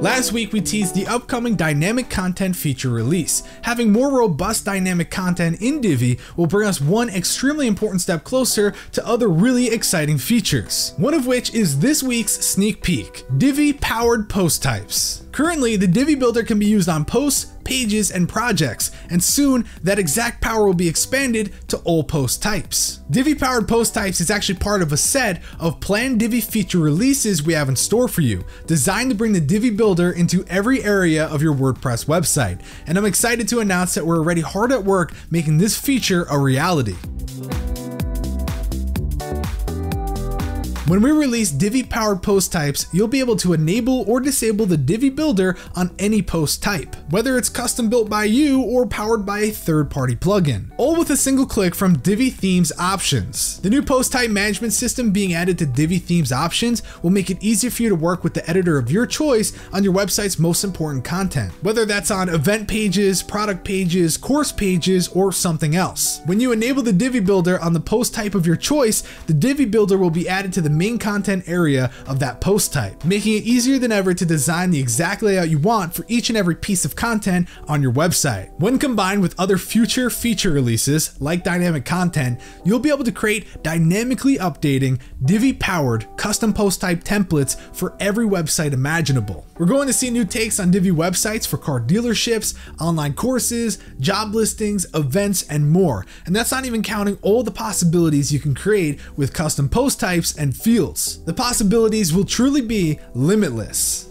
Last week we teased the upcoming dynamic content feature release. Having more robust dynamic content in Divi will bring us one extremely important step closer to other really exciting features. One of which is this week's sneak peek, Divi powered post types. Currently, the Divi Builder can be used on posts, pages, and projects, and soon that exact power will be expanded to all post types. Divi powered post types is actually part of a set of planned Divi feature releases we have in store for you, designed to bring the Divi Builder into every area of your WordPress website. And I'm excited to announce that we're already hard at work making this feature a reality. When we release Divi powered post types, you'll be able to enable or disable the Divi builder on any post type, whether it's custom built by you or powered by a third party plugin, all with a single click from Divi Themes options. The new post type management system being added to Divi Themes options will make it easier for you to work with the editor of your choice on your website's most important content, whether that's on event pages, product pages, course pages, or something else. When you enable the Divi builder on the post type of your choice, the Divi builder will be added to the main content area of that post type, making it easier than ever to design the exact layout you want for each and every piece of content on your website. When combined with other future feature releases like dynamic content, you'll be able to create dynamically updating Divi powered custom post type templates for every website imaginable. We're going to see new takes on Divi websites for car dealerships, online courses, job listings, events, and more. And that's not even counting all the possibilities you can create with custom post types and fields. The possibilities will truly be limitless.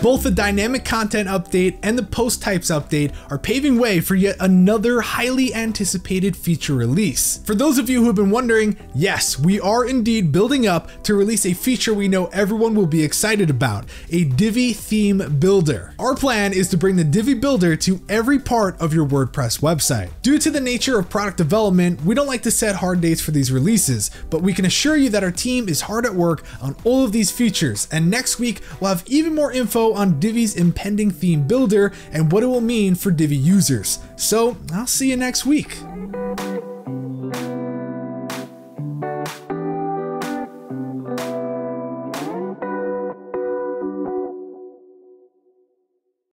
Both the dynamic content update and the post types update are paving way for yet another highly anticipated feature release. For those of you who have been wondering, yes, we are indeed building up to release a feature we know everyone will be excited about, a Divi theme builder. Our plan is to bring the Divi builder to every part of your WordPress website. Due to the nature of product development, we don't like to set hard dates for these releases, but we can assure you that our team is hard at work on all of these features, and next week we'll have even more info on Divi's impending theme builder and what it will mean for Divi users. So I'll see you next week.